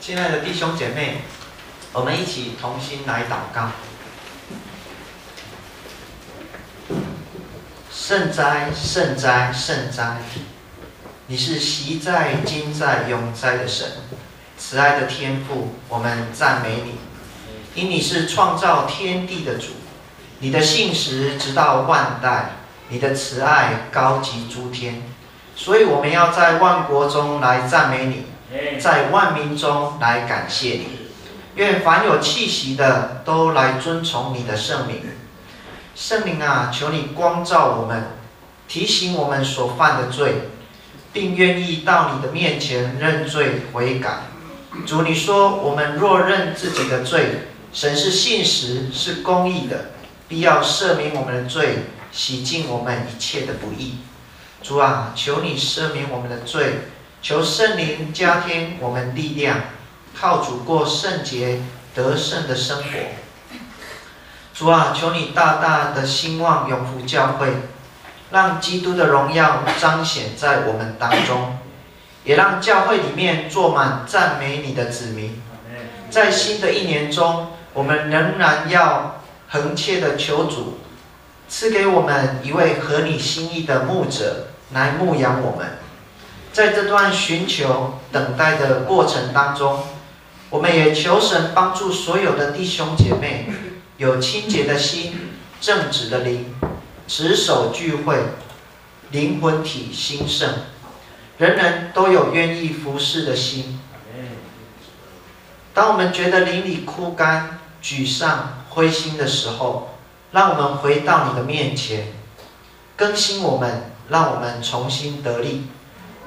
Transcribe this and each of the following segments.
亲爱的弟兄姐妹，我们一起同心来祷告。圣哉，圣哉，圣哉！你是习在、今在、永在的神，慈爱的天父，我们赞美你，因你是创造天地的主，你的信实直到万代，你的慈爱高及诸天，所以我们要在万国中来赞美你。在万民中来感谢你，愿凡有气息的都来遵从你的圣名。圣灵啊，求你光照我们，提醒我们所犯的罪，并愿意到你的面前认罪悔改。主，你说我们若认自己的罪，神是信实是公义的，必要赦免我们的罪，洗净我们一切的不义。主啊，求你赦免我们的罪。求圣灵加添我们力量，靠主过圣洁得胜的生活。主啊，求你大大的兴旺永福教会，让基督的荣耀彰显在我们当中，也让教会里面坐满赞美你的子民。在新的一年中，我们仍然要恒切的求主赐给我们一位合你心意的牧者来牧养我们。在这段寻求、等待的过程当中，我们也求神帮助所有的弟兄姐妹有清洁的心、正直的灵，持守聚会，灵魂体兴盛，人人都有愿意服侍的心。当我们觉得灵里枯干、沮丧、灰心的时候，让我们回到你的面前，更新我们，让我们重新得力。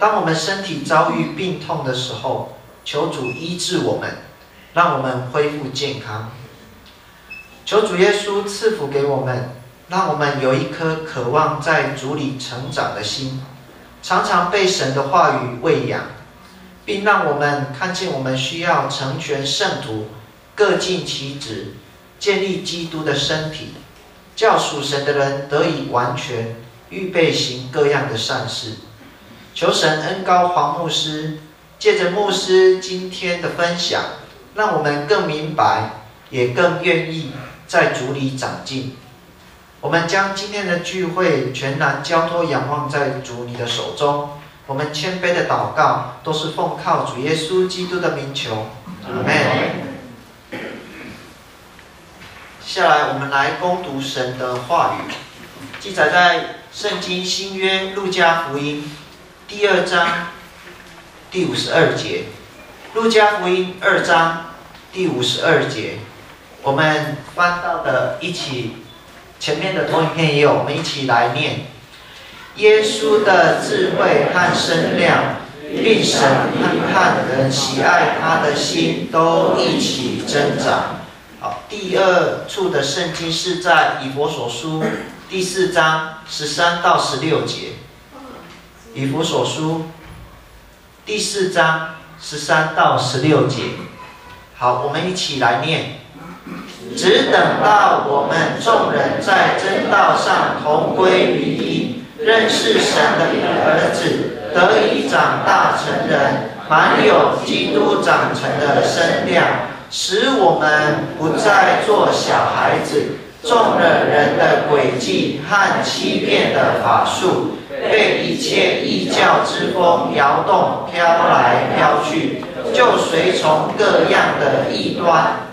当我们身体遭遇病痛的时候，求主医治我们，让我们恢复健康。求主耶稣赐福给我们，让我们有一颗渴望在主里成长的心，常常被神的话语喂养，并让我们看见我们需要成全圣徒，各尽其职，建立基督的身体，叫属神的人得以完全，预备行各样的善事。求神恩高黄牧师，借着牧师今天的分享，让我们更明白，也更愿意在主里长进。我们将今天的聚会全然交托仰望在主你的手中。我们谦卑的祷告，都是奉靠主耶稣基督的名求。阿门。下来，我们来攻读神的话语，记载在圣经新约路加福音。第二章第五十二节，《路加福音》二章第五十二节，我们翻到的一起，前面的投影片也有，我们一起来念。耶稣的智慧和身量，并神和看人喜爱他的心都一起增长。好，第二处的圣经是在以佛所书第四章十三到十六节。以弗所书第四章十三到十六节，好，我们一起来念。只等到我们众人在真道上同归于一，认识神的儿子，得以长大成人，满有基督长成的身量，使我们不再做小孩子，中了人的诡计和欺骗的法术。被一切异教之风摇动，飘来飘去，就随从各样的异端，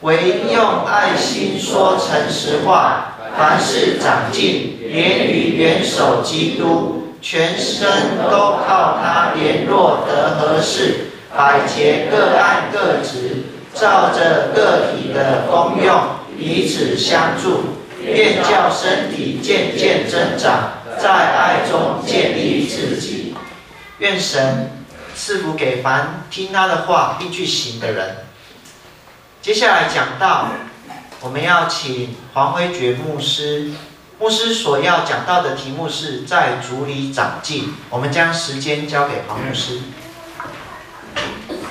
唯用爱心说诚实话，凡事长进，连于元首基督，全身都靠他联络得合适，百节各按各职，照着个体的功用彼此相助，便叫身体渐渐增长。在爱中建立自己，愿神赐福给凡听他的话并去行的人。接下来讲到，我们要请黄辉觉牧师，牧师所要讲到的题目是在竹里长进。我们将时间交给黄牧师。